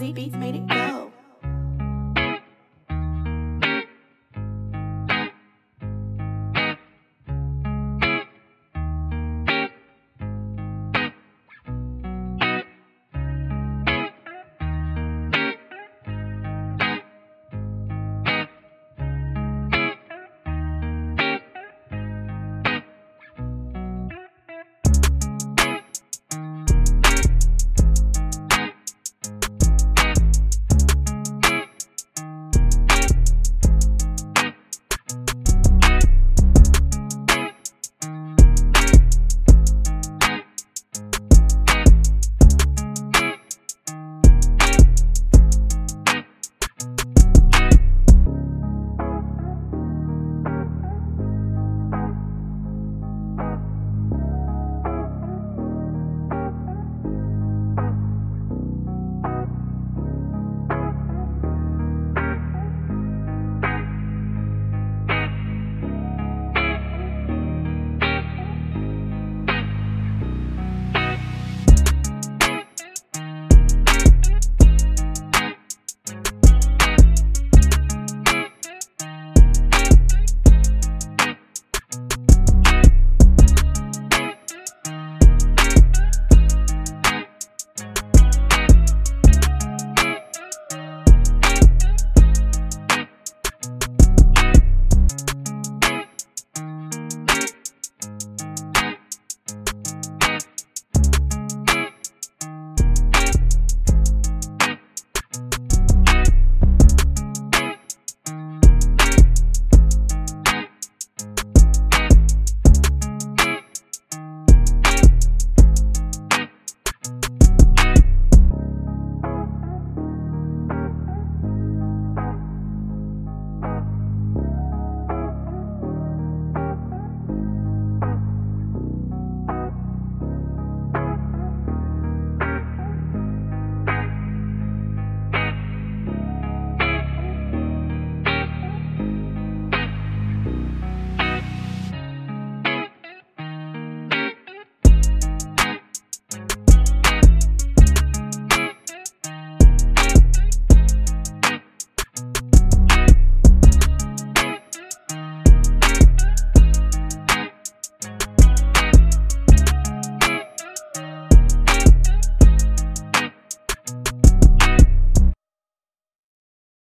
Z Beats made it go.